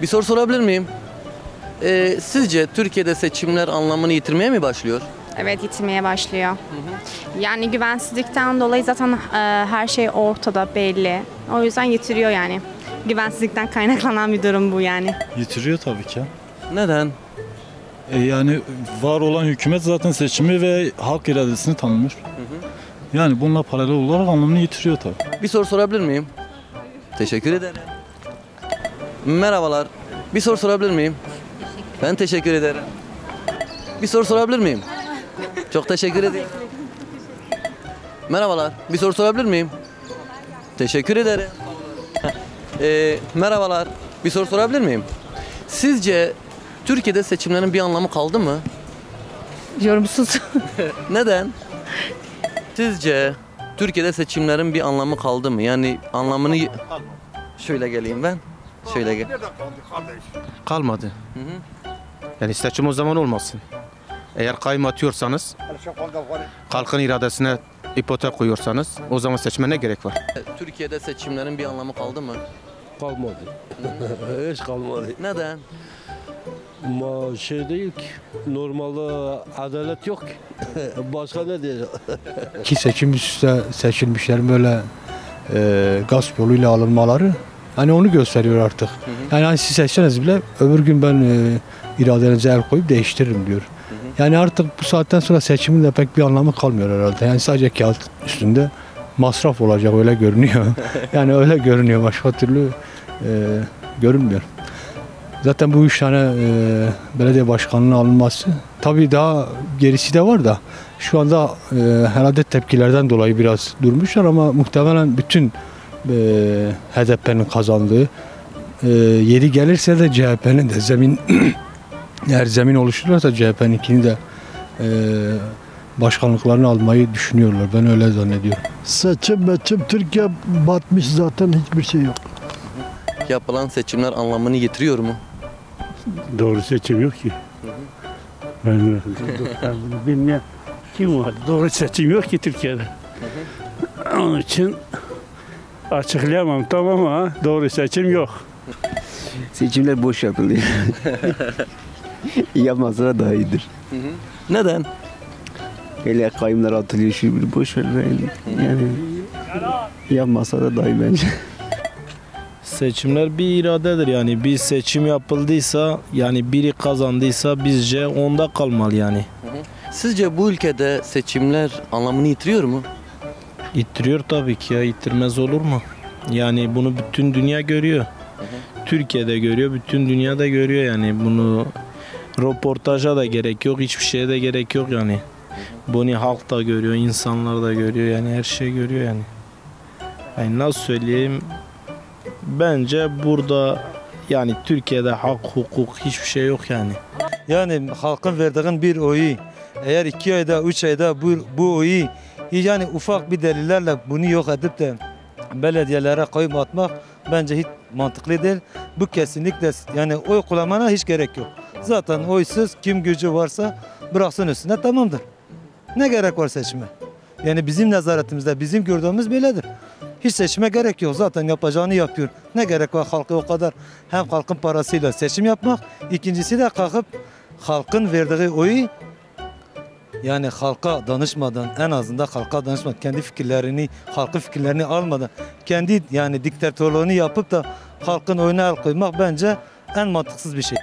Bir soru sorabilir miyim? Ee, sizce Türkiye'de seçimler anlamını yitirmeye mi başlıyor? Evet yitirmeye başlıyor. Yani güvensizlikten dolayı zaten e, her şey ortada belli. O yüzden yitiriyor yani. Güvensizlikten kaynaklanan bir durum bu yani. Yitiriyor tabii ki. Neden? E yani var olan hükümet zaten seçimi ve halk iradesini tanımıyor. Yani bununla paralel olarak anlamını yitiriyor tabii. Bir soru sorabilir miyim? Teşekkür ederim. Merhabalar. Bir soru sorabilir miyim? Ben teşekkür ederim. Bir soru sorabilir miyim? Çok teşekkür ederim. Merhabalar. Bir soru sorabilir miyim? Teşekkür ederim. Ee, merhabalar. Bir soru sorabilir miyim? Sizce Türkiye'de seçimlerin bir anlamı kaldı mı? Yorumsuz. Neden? Sizce Türkiye'de seçimlerin bir anlamı kaldı mı? Yani anlamını... Şöyle geleyim ben. Şöyle gel. kalmadı. Yani seçim o zaman olmasın. Eğer kayyum atıyorsanız, halkın iradesine ipotek koyuyorsanız o zaman seçime ne gerek var? Türkiye'de seçimlerin bir anlamı kaldı mı? Kalmadı. Hiç kalmadı. Neden? Ama şey değil ki. Normalde adalet yok ki. Başka ne diyeceğim? ki seçim üstte seçilmişlerin böyle e, gasp yoluyla alınmaları hani onu gösteriyor artık. Yani hani siz seçseniz bile öbür gün ben e, iradenize el koyup değiştiririm diyor. Yani artık bu saatten sonra seçimin de pek bir anlamı kalmıyor herhalde. Yani sadece kağıt üstünde masraf olacak öyle görünüyor. yani öyle görünüyor başka türlü e, görünmüyor. Zaten bu üç tane e, belediye başkanının alınması tabii daha gerisi de var da şu anda e, herhalde tepkilerden dolayı biraz durmuşlar ama muhtemelen bütün e, HDP'nin kazandığı e, yeri gelirse de CHP'nin de zemin eğer zemin oluşturursa CHP'ninkini de e, başkanlıklarını almayı düşünüyorlar. Ben öyle zannediyorum. Seçim meçim Türkiye batmış zaten hiçbir şey yok. Yapılan seçimler anlamını yitiriyor mu? Doğru seçim yok ki. Ben, ben bunu bilmeyen kim var? Doğru seçim yok ki Türkiye'de. Onun için açıklayamam tamam ama doğru seçim yok. Seçimler boş yapılıyor. Yapmasa daha iyidir. Neden? Hele kayımlar atılıyor bir boş ver. Yani, yani yapmasa da daha iyi bence. Seçimler bir iradedir yani bir seçim yapıldıysa yani biri kazandıysa bizce onda kalmalı yani. Sizce bu ülkede seçimler anlamını yitiriyor mu? İttiriyor tabii ki ya ittirmez olur mu? Yani bunu bütün dünya görüyor. Türkiye'de görüyor, bütün dünya da görüyor yani bunu röportaja da gerek yok, hiçbir şeye de gerek yok yani. Bunu halk da görüyor, insanlar da görüyor yani her şey görüyor yani. Yani nasıl söyleyeyim? Bence burada yani Türkiye'de hak, hukuk hiçbir şey yok yani. Yani halkın verdiğin bir oyu eğer iki ayda, üç ayda bu, bu oyu yani ufak bir delillerle bunu yok edip de belediyelere koyup atmak bence hiç mantıklı değil. Bu kesinlikle yani oy kullanmana hiç gerek yok. Zaten oysuz kim gücü varsa bıraksın üstüne tamamdır. Ne gerek var seçime? Yani bizim nezaretimizde bizim gördüğümüz böyledir. Hiç seçime gerek yok. Zaten yapacağını yapıyor. Ne gerek var halka o kadar hem halkın parasıyla seçim yapmak. ikincisi de kalkıp halkın verdiği oyu yani halka danışmadan en azından halka danışmadan kendi fikirlerini halkın fikirlerini almadan kendi yani diktatörlüğünü yapıp da halkın oyuna el koymak bence en mantıksız bir şey.